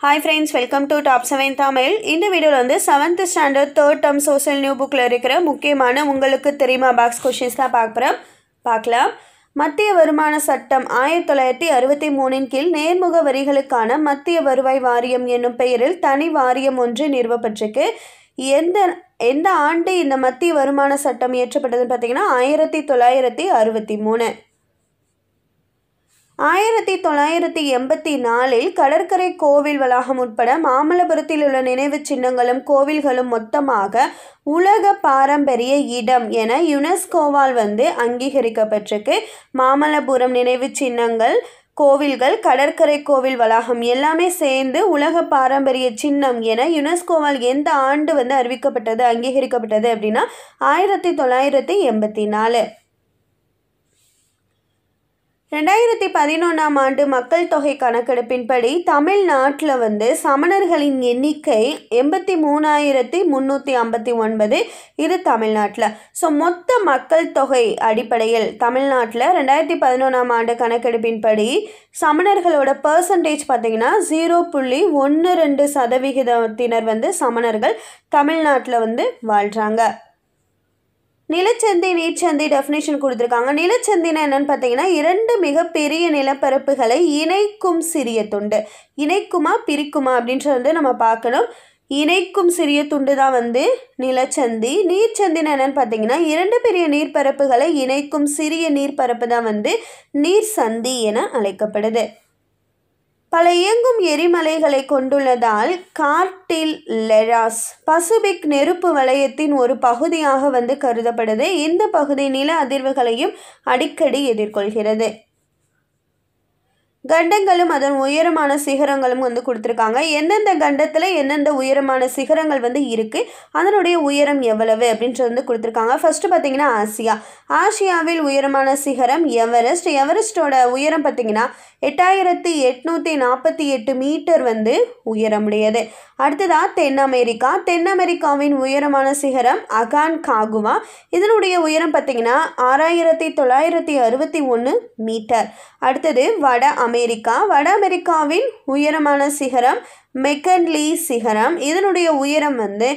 Hi friends welcome to top seven Tamil இந்த வீடியோவில் வந்து seventh standard third term social new புக்கில் இருக்கிற முக்கியமான உங்களுக்கு தெரியுமா பாக்ஸ் கொஷின்ஸ் தான் பார்க்குறோம் பார்க்கலாம். மத்திய வருமான சட்டம் ஆயிரத்தி தொள்ளாயிரத்தி அறுபத்தி மூணின் கீழ் நேர்முக வரிகளுக்கான மத்திய வருவாய் வாரியம் என்னும் பெயரில் தனி வாரியம் ஒன்று நிறுவப்பட்டிருக்கு. எந்த எந்த ஆண்டு இந்த மத்திய வருமான சட்டம் இயற்றப்பட்டதுன்னு பார்த்தீங்கன்னா ஆயிரத்தி தொள்ளாயிரத்தி அறுபத்தி மூணு. ஆயிரத்தி தொள்ளாயிரத்தி எண்பத்தி நாலில் கடற்கரை கோவில் வளாகம் உட்பட மாமல்லபுரத்தில் உள்ள நினைவுச் சின்னங்களும் கோவில்களும் மொத்தமாக உலக பாரம்பரிய இடம் என யுனெஸ்கோவால் வந்து அங்கீகரிக்கப்பட்டிருக்கு. மாமல்லபுரம் நினைவுச் சின்னங்கள் கோவில்கள் கடற்கரை கோவில் வளாகம் எல்லாமே சேர்ந்து உலக பாரம்பரிய சின்னம் என யுனெஸ்கோவால் எந்த ஆண்டு வந்து அறிவிக்கப்பட்டது அங்கீகரிக்கப்பட்டது அப்படின்னா ஆயிரத்தி தொள்ளாயிரத்தி எண்பத்தி நாலு. ரெண்டாயிரத்தி பதினொன்றாம் ஆண்டு மக்கள் தொகை கணக்கெடுப்பின்படி தமிழ்நாட்டில் வந்து சமணர்களின் எண்ணிக்கை எண்பத்தி மூணாயிரத்தி முந்நூற்றி ஐம்பத்தி ஒன்பது இது தமிழ்நாட்டில். ஸோ மொத்த மக்கள் தொகை அடிப்படையில் தமிழ்நாட்டில் ரெண்டாயிரத்தி பதினொன்றாம் ஆண்டு கணக்கெடுப்பின்படி சமணர்களோட பர்சன்டேஜ் பார்த்திங்கன்னா ஜீரோ புள்ளி ஒன்று ரெண்டு சதவிகிதத்தினர் வந்து சமணர்கள் தமிழ்நாட்டில் வந்து வாழ்கிறாங்க நிலச்சந்தை நீர்ச்சந்தை டெஃபினேஷன் கொடுத்துருக்காங்க. நிலச்சந்தினா என்னன்னு பார்த்தீங்கன்னா இரண்டு மிகப்பெரிய நிலப்பரப்புகளை இணைக்கும் சிறிய துண்டு. இணைக்குமா பிரிக்குமா அப்படின்றது வந்து நம்ம பார்க்கணும். இணைக்கும் சிறிய துண்டு தான் வந்து நிலச்சந்தி. நீர்ச்சந்தினா என்னன்னு பார்த்தீங்கன்னா இரண்டு பெரிய நீர்ப்பரப்புகளை இணைக்கும் சிறிய நீர்ப்பரப்பு தான் வந்து நீர் சந்தி என அழைக்கப்படுது. பல இயங்கும் எரிமலைகளை கொண்டுள்ளதால் கார்டில் லெராஸ் பசிபிக் நெருப்பு வலயத்தின் ஒரு பகுதியாக வந்து கருதப்படுது. இந்த பகுதி நில அதிர்வுகளையும் அடிக்கடி எதிர்கொள்கிறது. கண்டங்களும் அதன் உயரமான சிகரங்களும் வந்து கொடுத்துருக்காங்க. எந்தெந்த கண்டத்தில் எந்தெந்த உயரமான சிகரங்கள் வந்து இருக்குது அதனுடைய உயரம் எவ்வளவு அப்படின்றது வந்து கொடுத்துருக்காங்க. ஃபஸ்ட்டு பார்த்திங்கன்னா ஆசியா. ஆசியாவில் உயரமான சிகரம் எவரெஸ்ட். எவரெஸ்டோட உயரம் பார்த்தீங்கன்னா எட்டாயிரத்தி எட்நூற்றி நாற்பத்தி எட்டு மீட்டர் வந்து உயரமுடையது. அடுத்ததாக தென் அமெரிக்கா தென் அமெரிக்காவின் உயரமான சிகரம் அகான் காகுவா. இதனுடைய உயரம் பார்த்தீங்கன்னா ஆறாயிரத்தி தொள்ளாயிரத்தி அறுபத்தி ஒன்று மீட்டர். அடுத்தது வட அமெரிக்கா அமெரிக்கா வட அமெரிக்காவின் உயரமான சிகரம் மெக்கன்லி சிகரம். இதனுடைய உயரம் வந்து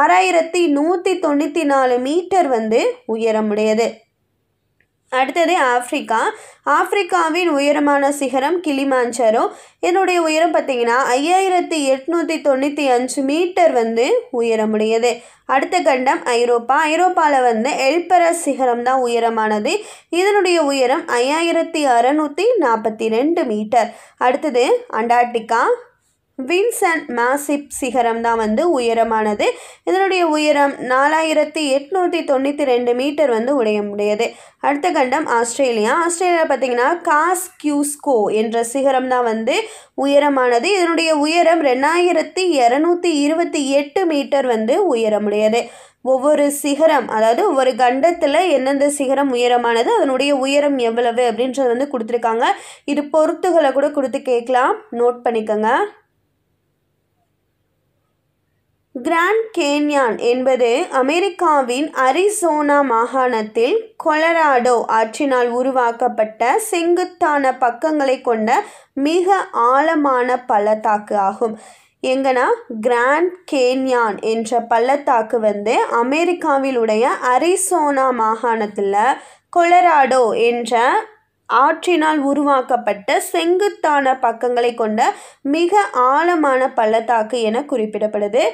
ஆறாயிரத்தி நூற்றி தொண்ணூற்றி நாலு மீட்டர் வந்து உயரமுடையது. அடுத்தது ஆப்ரிக்கா ஆப்பிரிக்காவின் உயரமான சிகரம் கிளிமாஞ்சரோ. இதனுடைய உயரம் பார்த்தீங்கன்னா ஐயாயிரத்தி எட்நூற்றி தொண்ணூற்றி அஞ்சு மீட்டர் வந்து உயரமுடையது. அடுத்த கண்டம் ஐரோப்பா. ஐரோப்பாவில் வந்து எல்பரஸ் சிகரம் தான் உயரமானது. இதனுடைய உயரம் ஐயாயிரத்தி அறநூற்றி நாற்பத்தி ரெண்டு மீட்டர். அடுத்தது அண்டார்டிகா. வின்சன் மாசிப் சிகரம் தான் வந்து உயரமானது. இதனுடைய உயரம் நாலாயிரத்தி எட்நூற்றி தொண்ணூற்றி ரெண்டு மீட்டர் வந்து உடைய முடியது அடுத்த கண்டம் ஆஸ்திரேலியா. ஆஸ்திரேலியா பார்த்தீங்கன்னா காஸ் கியூஸ்கோ என்ற சிகரம் தான் வந்து உயரமானது. இதனுடைய உயரம் ரெண்டாயிரத்தி இரநூத்தி இருபத்தி எட்டு மீட்டர் வந்து உயரமுடையது. ஒவ்வொரு சிகரம் அதாவது ஒவ்வொரு கண்டத்தில் எந்தெந்த சிகரம் உயரமானது அதனுடைய உயரம் எவ்வளவு அப்படின்றது வந்து கொடுத்துருக்காங்க. இது பொருத்துகளை கூட கொடுத்து கேட்கலாம். நோட் பண்ணிக்கோங்க. கிராண்ட் கேன்யான் என்பது அமெரிக்காவின் அரிசோனா மாகாணத்தில் கொலராடோ ஆற்றினால் உருவாக்கப்பட்ட செங்குத்தான பக்கங்களை கொண்ட மிக ஆழமான பள்ளத்தாக்கு ஆகும். எங்கன்னா கிராண்ட் கேன்யான் என்ற பள்ளத்தாக்கு வந்து அமெரிக்காவில் உடைய அரிசோனா மாகாணத்தில் கொலராடோ என்ற ஆற்றினால் உருவாக்கப்பட்ட செங்குத்தான பக்கங்களை கொண்ட மிக ஆழமான பள்ளத்தாக்கு என குறிப்பிடப்படுது.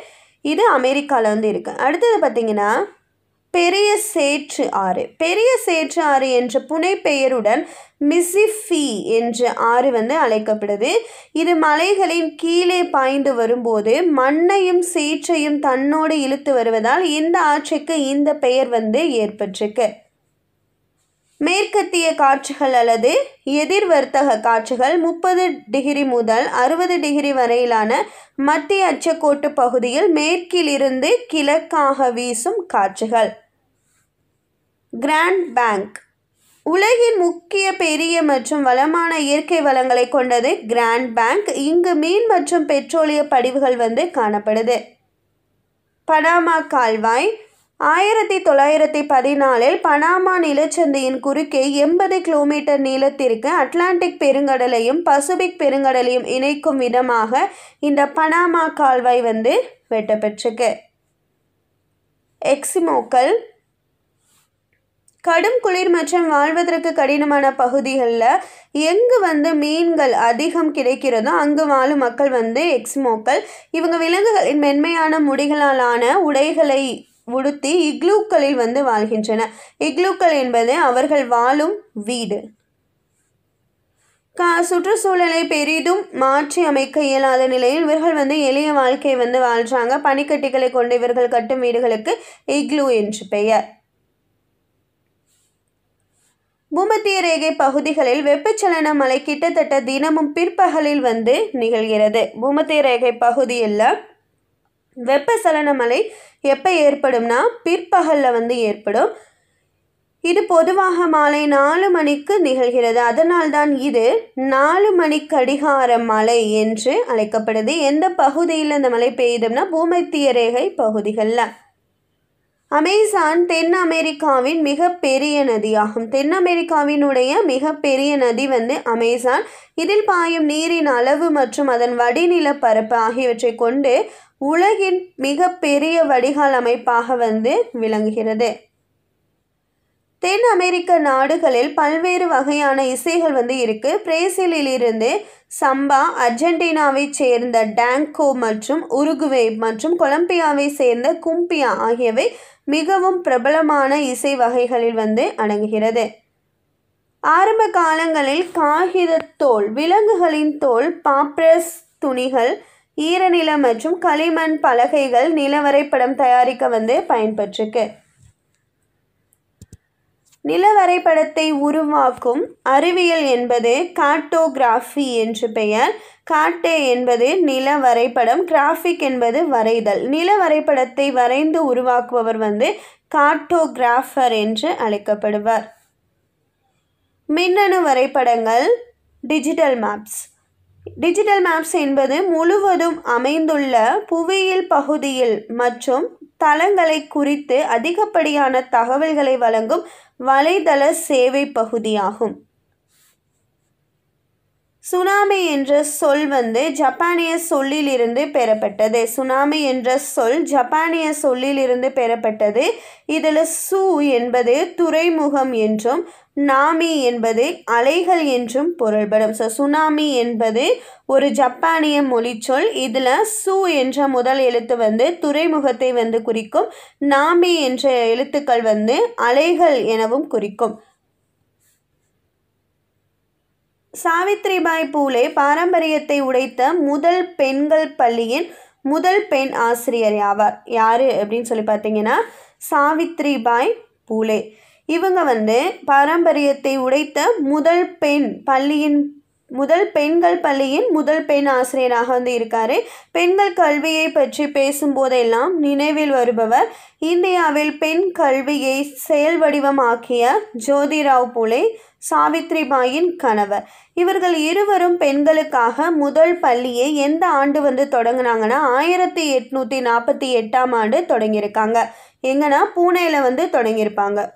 இது அமெரிக்காவில் வந்து இருக்குது அடுத்தது பார்த்திங்கன்னா பெரிய சேற்று ஆறு. பெரிய சேற்று ஆறு என்ற புனை பெயருடன் மிசிஃபி என்ற ஆறு வந்து அழைக்கப்படுது. இது மலைகளின் கீழே பாய்ந்து வரும்போது மண்ணையும் சேற்றையும் தன்னோடு இழுத்து வருவதால் இந்த ஆற்றுக்கு இந்த பெயர் வந்து ஏற்பட்டிருக்கு. மேற்கத்திய காற்றுகள் அல்லது எதிர் வர்த்தக காற்றுகள் முப்பது டிகிரி முதல் அறுபது டிகிரி வரையிலான மத்திய அச்சக்கோட்டு பகுதியில் மேற்கிலிருந்து கிழக்காக வீசும் காற்றுகள் கிராண்ட் பேங்க் உலகின் முக்கிய பெரிய மற்றும் வளமான இயற்கை வளங்களை கொண்டது கிராண்ட் பேங்க் இங்கு மீன் மற்றும் பெட்ரோலிய படிவுகள் வந்து காணப்படுது. பனாமா கால்வாய் ஆயிரத்தி தொள்ளாயிரத்தி பதினாலில் பனாமா நிலச்சந்தியின் குறுக்கே எண்பது கிலோமீட்டர் நீளத்திற்கு அட்லாண்டிக் பெருங்கடலையும் பசிபிக் பெருங்கடலையும் இணைக்கும் விதமாக இந்த பனாமா கால்வாய் வந்து வெட்டப்பெற்றிருக்கு எக்ஸிமோக்கள் கடும் குளிர் மற்றும் வாழ்வதற்கு கடினமான பகுதிகளில் எங்கு வந்து மீன்கள் அதிகம் கிடைக்கிறதோ அங்கு வாழும் மக்கள் வந்து எக்ஸ்மோக்கள் இவங்க விலங்குகளின் மென்மையான முடிகளாலான உடைகளை உடுத்தி இக்லூக்களில் வந்து வாழ்கின்றன. இக்லூக்கள் என்பது அவர்கள் வாழும் வீடு. கா சுற்றுச்சூழலை பெரிதும் மாற்றி அமைக்க இயலாத நிலையில் இவர்கள் வந்து எளிய வாழ்க்கையை வந்து வாழ்கிறாங்க பனிக்கட்டிகளை கொண்டு இவர்கள் கட்டும் வீடுகளுக்கு இக்லூ என்று பெயர். பூமத்திய ரேகை பகுதிகளில் வெப்பச்சலன மழை கிட்டத்தட்ட தினமும் பிற்பகலில் வந்து நிகழ்கிறது. பூமத்திய ரேகை பகுதியில் வெப்பச்சலன மழை எப்போ ஏற்படும்னா பிற்பகலில் வந்து ஏற்படும். இது பொதுவாக மாலை நாலு மணிக்கு நிகழ்கிறது. அதனால்தான் இது நாலு மணி கடிகார மலை என்று அழைக்கப்படுது. எந்த பகுதியில் இந்த மழை பெய்யுதுன்னா பூமத்திய ரேகை பகுதிகளில். அமேசான் தென் அமெரிக்காவின் மிகப்பெரிய நதியாகும். தென் அமெரிக்காவினுடைய மிகப்பெரிய நதி வந்து அமேசான். இதில் பாயும் நீரின் அளவு மற்றும் அதன் வடிநில பரப்பு ஆகியவற்றை கொண்டு உலகின் மிகப்பெரிய வடிகால் அமைப்பாக வந்து விளங்குகிறது. தென் அமெரிக்க நாடுகளில் பல்வேறு வகையான இசைகள் வந்து இருக்கு. பிரேசிலிலிருந்து சம்பா அர்ஜென்டினாவை சேர்ந்த டேங்கோ மற்றும் உருகுவே மற்றும் கொலம்பியாவை சேர்ந்த கும்பியா ஆகியவை மிகவும் பிரபலமான இசை வகைகளில் வந்து அடங்குகிறது. ஆரம்ப காலங்களில் காகிதத்தோல் விலங்குகளின் தோல் பாப்ரஸ் துணிகள் ஈரநில மற்றும் களிமண் பலகைகள் நிலவரைப்படம் தயாரிக்க வந்து நிலவரைபடத்தை உருவாக்கும் அறிவியல் என்பது காட்டோகிராஃபி என்று பெயர். காட்டே என்பது நில வரைபடம் கிராஃபிக் என்பது வரைதல். நில வரைபடத்தை வரைந்து உருவாக்குபவர் வந்து காட்டோகிராஃபர் என்று அழைக்கப்படுவார். மின்னணு வரைபடங்கள் டிஜிட்டல் மேப்ஸ் டிஜிட்டல் மேப்ஸ் என்பது முழுவதும் அமைந்துள்ள புவியியல் பகுதியில் மற்றும் தளங்களை குறித்து அதிகப்படியான தகவல்களை வழங்கும் வலைதள சேவை பகுதியாகும். சுனாமி என்ற சொல் வந்து ஜப்பானிய சொல்லிலிருந்து பெறப்பட்டது. சுனாமி என்ற சொல் ஜப்பானிய சொல்லிலிருந்து பெறப்பட்டது. இதில் சு என்பது துறைமுகம் என்றும் நாமி என்பது அலைகள் என்றும் பொருள்படும். ஸோ சுனாமி என்பது ஒரு ஜப்பானிய மொழிச்சொல் இதில் சு என்ற முதல் எழுத்து வந்து துறைமுகத்தை வந்து குறிக்கும். நாமி என்ற எழுத்துக்கள் வந்து அலைகள் எனவும் குறிக்கும். சாவித்ரிபாய் பூலே பாரம்பரியத்தை உடைத்த முதல் பெண்கள் பள்ளியின் முதல் பெண் ஆசிரியர் ஆவார் யார் அப்படின்னு சொல்லி பார்த்தீங்கன்னா சாவித்ரிபாய் பூலே. இவங்க வந்து பாரம்பரியத்தை உடைத்த முதல் பெண் பள்ளியின் முதல் பெண்கள் பள்ளியின் முதல் பெண் ஆசிரியராக வந்து இருக்காரு. பெண்கள் கல்வியை பற்றி பேசும்போதெல்லாம் நினைவில் வருபவர் இந்தியாவில் பெண் கல்வியை செயல் வடிவமாக்கிய ஜோதிராவ் புலே சாவித்ரிபாயின் கணவர். இவர்கள் இருவரும் பெண்களுக்காக முதல் பள்ளியை எந்த ஆண்டு வந்து தொடங்கினாங்கன்னா ஆயிரத்தி எட்நூற்றி நாற்பத்தி எட்டாம் ஆண்டு தொடங்கியிருக்காங்க. எங்கன்னா பூனேயில் வந்து தொடங்கியிருப்பாங்க.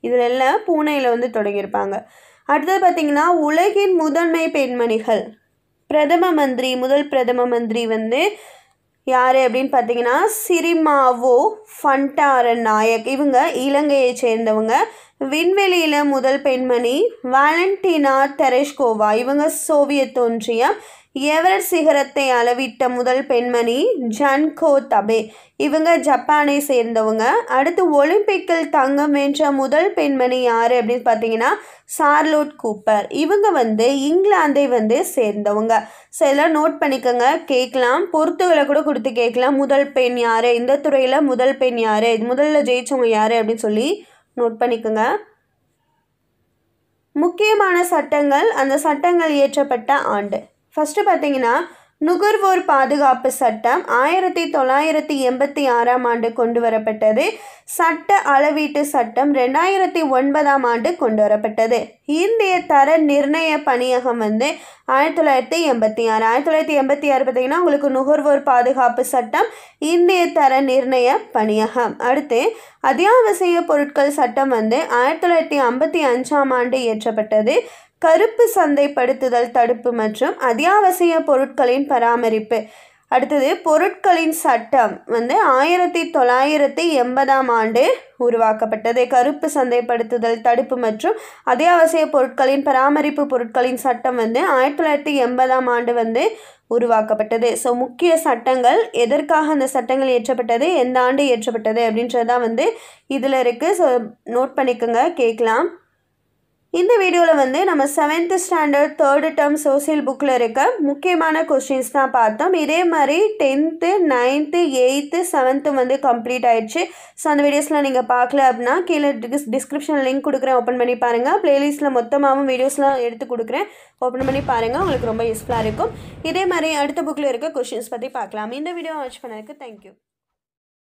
இதில் எல்லாம் பூனேயில் வந்து தொடங்கியிருப்பாங்க. அடுத்தது பார்த்திங்கன்னா உலகின் முதன்மை பெண்மணிகள். பிரதம மந்திரி முதல் பிரதம மந்திரி வந்து யார் அப்படின்னு பார்த்தீங்கன்னா சிரிமாவோ ஃபண்டாரன் நாயக். இவங்க இலங்கையை சேர்ந்தவங்க. விண்வெளியில் முதல் பெண்மணி வேலண்டினா தெரெஷ்கோவா. இவங்க சோவியத் ஒன்றியம். எவரெஸ்ட் சிகரத்தை அளவிட்ட முதல் பெண்மணி? ஜன்கோ தபே. இவங்க ஜப்பானை சேர்ந்தவங்க. அடுத்து ஒலிம்பிக்கில் தங்கம் வென்ற முதல் பெண்மணி யார் அப்படின்னு பார்த்தீங்கன்னா சார்லோட் கூப்பர். இவங்க வந்து இங்கிலாந்தை வந்து சேர்ந்தவங்க. ஸோ நோட் பண்ணிக்கோங்க. கேட்கலாம். பொறுத்துகளை கூட கொடுத்து கேட்கலாம். முதல் பெண் யார்? இந்த துறையில் முதல் பெண் யார்? முதல்ல ஜெயிச்சவங்க யார்? அப்படின்னு சொல்லி நோட் பண்ணிக்கோங்க. முக்கியமான சட்டங்கள். அந்த சட்டங்கள் இயற்றப்பட்ட ஆண்டு. ஃபஸ்ட்டு பார்த்தீங்கன்னா நுகர்வோர் பாதுகாப்பு சட்டம் ஆயிரத்தி தொள்ளாயிரத்தி எண்பத்தி ஆறாம் ஆண்டு கொண்டு வரப்பட்டது. சட்ட அளவீட்டு சட்டம் ரெண்டாயிரத்தி ஒன்பதாம் ஆண்டு கொண்டு வரப்பட்டது. இந்திய தர நிர்ணய பணியகம் வந்து ஆயிரத்தி தொள்ளாயிரத்தி எண்பத்தி ஆறு. ஆயிரத்தி தொள்ளாயிரத்தி எண்பத்தி ஆறு பார்த்தீங்கன்னா உங்களுக்கு நுகர்வோர் பாதுகாப்பு சட்டம் இந்திய தர நிர்ணய பணியகம். அடுத்து அத்தியாவசிய பொருட்கள் சட்டம் வந்து ஆயிரத்தி தொள்ளாயிரத்தி ஐம்பத்தி அஞ்சாம் ஆண்டு இயற்றப்பட்டது. கருப்பு சந்தைப்படுத்துதல் தடுப்பு மற்றும் அத்தியாவசிய பொருட்களின் பராமரிப்பு. அடுத்தது பொருட்களின் சட்டம் வந்து ஆயிரத்தி தொள்ளாயிரத்தி எண்பதாம் ஆண்டு உருவாக்கப்பட்டது. கருப்பு சந்தைப்படுத்துதல் தடுப்பு மற்றும் அத்தியாவசிய பொருட்களின் பராமரிப்பு பொருட்களின் சட்டம் வந்து ஆயிரத்தி தொள்ளாயிரத்தி எண்பதாம் ஆண்டு வந்து உருவாக்கப்பட்டது. ஸோ முக்கிய சட்டங்கள் எதற்காக அந்த சட்டங்கள் இயற்றப்பட்டது எந்த ஆண்டு இயற்றப்பட்டது அப்படின்றது தான் வந்து இதில் இருக்குது ஸோ நோட் பண்ணிக்கோங்க கேட்கலாம். இந்த வீடியோவில் வந்து நம்ம seventh standard third term social புக்கில் இருக்க முக்கியமான கொஸ்டின்ஸ் தான் பார்த்தோம். இதே மாதிரி டென்த்து நைன்த்து எயித்து செவன்த்து வந்து கம்ப்ளீட் ஆயிடுச்சு. ஸோ அந்த வீடியோஸ்லாம் நீங்கள் பார்க்கல அப்படின்னா கீழே டிஸ் டிஸ்கிரிப்ஷன் லிங்க் கொடுக்குறேன். ஓப்பன் பண்ணி பாருங்கள் ப்ளேலிஸ்ட்டில் மொத்தமாகவும் வீடியோஸ்லாம் எடுத்து கொடுக்குறேன். ஓப்பன் பண்ணி பாருங்கள் உங்களுக்கு ரொம்ப யூஸ்ஃபுல்லாக இருக்கும். இதே மாதிரி அடுத்த புக்கில் இருக்க கொஸ்டின்ஸ் பற்றி பார்க்கலாம். இந்த வீடியோ வாட்ச் பண்ணதுக்கு தேங்க்யூ